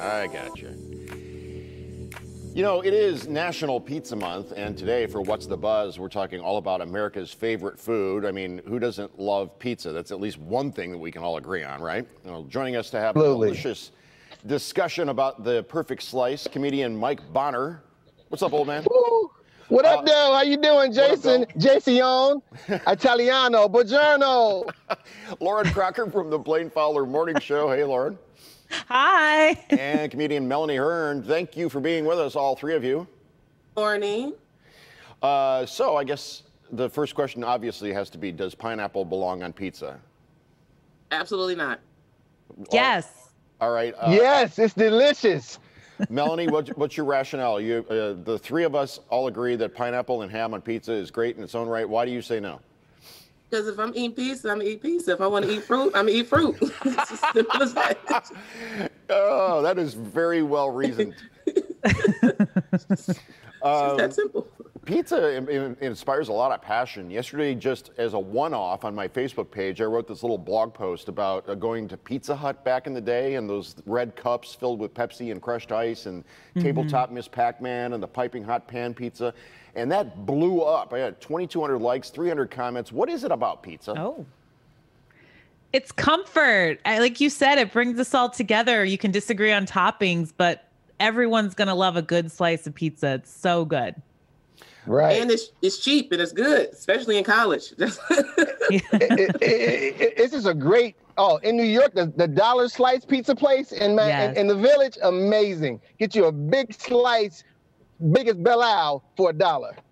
I got you. You know, it is National Pizza Month, and today for What's the Buzz, we're talking all about America's favorite food. I mean, who doesn't love pizza? That's at least one thing that we can all agree on, right? Know, joining us to have Absolutely. a delicious discussion about the perfect slice, comedian Mike Bonner. What's up, old man? Woo. What up, Uh, Dale? How you doing, up, Jason? Jason, Italiano, Buongiorno. Lauren Crocker from the Blaine Fowler Morning Show. Hey, Lauren. Hi. And comedian Melanie Hearn. Thank you for being with us, all three of you. Morning. Uh, so, I guess the first question obviously has to be Does pineapple belong on pizza? Absolutely not. Yes. All right. Uh, yes, it's delicious. Melanie, what, what's your rationale? You, uh, the three of us all agree that pineapple and ham on pizza is great in its own right. Why do you say no? Because if I'm eating pizza, I'm gonna eat pizza. If I want to eat fruit, I'm gonna eat fruit. it's as simple as that. Oh, that is very well reasoned. It's just Um, that simple. Pizza in- in- inspires a lot of passion. Yesterday, just as a one off on my Facebook page, I wrote this little blog post about uh, going to Pizza Hut back in the day and those red cups filled with Pepsi and crushed ice and tabletop Miss Pac Man and the piping hot pan pizza. And that blew up. I had 2,200 likes, 300 comments. What is it about pizza? Oh. It's comfort. I, like you said, it brings us all together. You can disagree on toppings, but everyone's going to love a good slice of pizza. It's so good. Right. And it's it's cheap and it's good, especially in college. it, it, it, it- it's just a great. Oh, in New York, the, the dollar slice pizza place in, my, Yes. in in the village, amazing. Get you a big slice, big as Belle Isle for a dollar.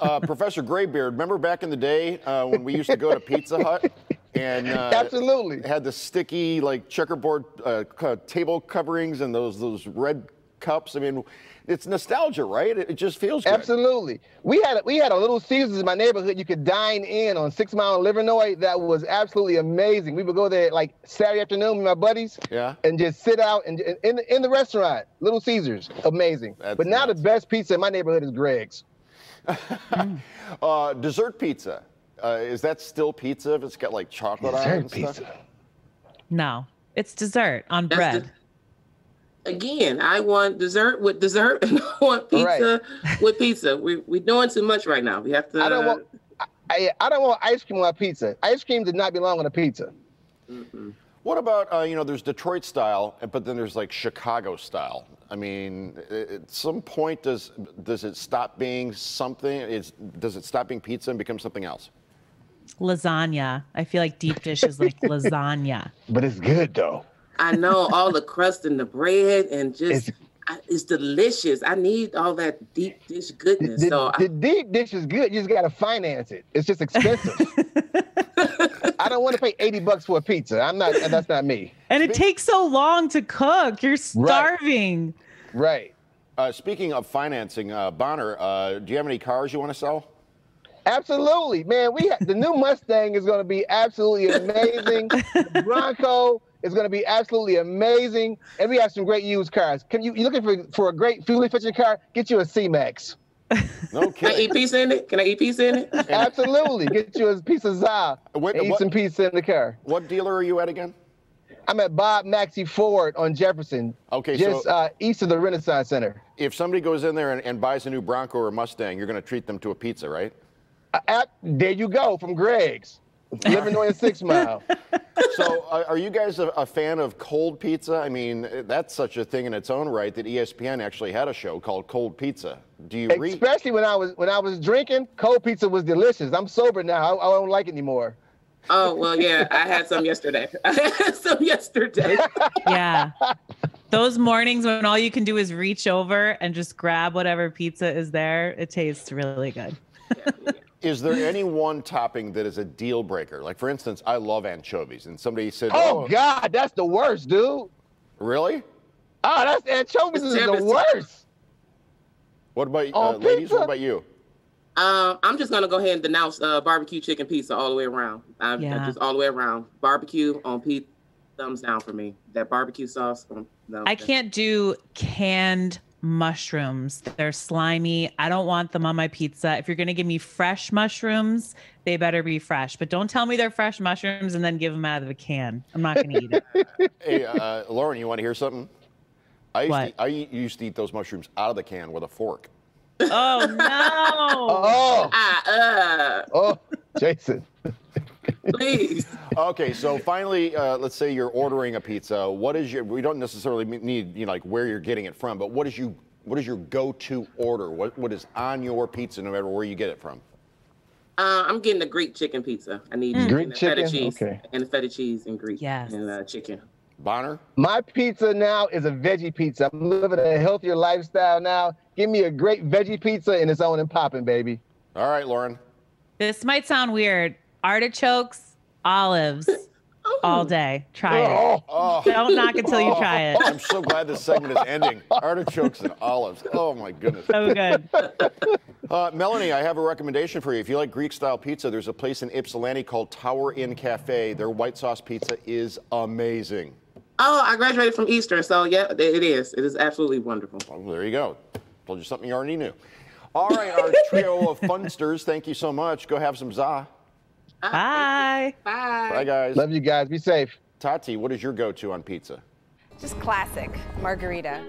Uh, Professor Graybeard, remember back in the day uh, when we used to go to Pizza Hut and uh, Absolutely. had the sticky like checkerboard uh, table coverings and those those red cups? I mean, it's nostalgia, right? It, it just feels good. Absolutely. We had a, we had a little Caesars in my neighborhood. You could dine in on Six Mile and Livernois. That was absolutely amazing. We would go there like Saturday afternoon with my buddies. Yeah. And just sit out and and in the, in the restaurant, Little Caesars, amazing. That's but now nuts. the best pizza in my neighborhood is Greg's. Uh, dessert pizza. Uh, is that still pizza if it's got like chocolate on it Dessert pizza. No, it's dessert on That's bread. Again, I want dessert with dessert, and I want pizza with pizza. We we're doing too much right now. We have to. I don't want. I, I don't want ice cream on a pizza. Ice cream does not belong on a pizza. Mhm. What about uh, you know? There's Detroit style, but then there's like Chicago style. I mean, at some point, does does it stop being something? Is does it stop being pizza and become something else? lasagna. I feel like deep dish is like lasagna. But it's good though. I know all the crust and the bread and just It's- I, it's delicious. I need all that deep dish goodness. the- so I, the deep dish is good. You just gotta finance it. It's just expensive. I don't want to pay 80 bucks for a pizza. I'm not. That's not me. And it takes so long to cook. You're starving. Right. Uh, speaking of financing, uh, Bonner, uh, do you have any cars you want to sell? Absolutely, man. We ha- the new Mustang is going to be absolutely amazing. The Bronco is going to be absolutely amazing, and we have some great used cars. Can you you looking for for a great fuel efficient car? Get you a C Max. No can I eat pizza in it? Can I eat pizza in it? Absolutely, get you a piece of za What- and eat what- some pizza in the car. What dealer are you at again? I'm at Bob Maxey Ford on Jefferson, Okay, just so uh, east of the Renaissance Center. if somebody goes in there and, and buys a new Bronco or Mustang, you're going to treat them to a pizza, right? Uh, at- there you go from Greg's, Livernois and Six Mile. So, uh, are you guys a, a fan of cold pizza? I mean, that's such a thing in its own right that ESPN actually had a show called Cold Pizza. Do you read? Especially when I was when I was drinking, cold pizza was delicious. I'm sober now. I, I don't like it anymore. Oh well, yeah. I had some yesterday. I had some yesterday. Yeah. Those mornings when all you can do is reach over and just grab whatever pizza is there, it tastes really good. Is there any one topping that is a deal breaker? Like, for instance, I love anchovies, and somebody said, Oh God, that's the worst, dude. really? Oh, that's anchovies is the worst. What about uh, ladies? What about you? Um, I'm just gonna go ahead and denounce uh, barbecue chicken pizza all the way around. I, I Yeah. just all the way around. Barbecue on pizza, thumbs down for me. That barbecue sauce. um, no, I can't do canned mushrooms. They're slimy. I don't want them on my pizza. If you're going to give me fresh mushrooms, they better be fresh. But don't tell me they're fresh mushrooms and then give them out of a can. I'm not going to eat it. hey, uh, Lauren, you want to hear something? I used, What? to, I used to eat those mushrooms out of the can with a fork. Oh no. Oh, Ah, uh, oh, Jason. please. Okay, so finally, uh, let's say you're ordering a pizza. What is your? We don't necessarily need you know like where you're getting it from, but what is you? What is your go-to order? What what is on your pizza, no matter where you get it from? Uh, I'm getting the Greek chicken pizza. I need Greek chicken and feta cheese. Okay. And the feta cheese and Greek. Yes. And uh, chicken. Bonner. My pizza now is a veggie pizza. I'm living a healthier lifestyle now. Give me a great veggie pizza and it's on and popping, baby. All right, Lauren. This might sound weird. Artichokes, olives, all day. Try it. Oh, Oh, Don't knock until you try it. I'm so glad this segment is ending. Artichokes and olives. Oh my goodness. So good. Uh, Melanie, I have a recommendation for you. If you like Greek style pizza, there's a place in Ypsilanti called Tower Inn Cafe. Their white sauce pizza is amazing. Oh, I graduated from Eastern, so yeah, it is. It is absolutely wonderful. Well, there you go. Told you something you already knew. All right, our trio of funsters, thank you so much. Go have some za. Ah, Bye. Bye. Bye, guys. love you guys. Be safe. Tati, what is your go to on pizza? Just classic margherita.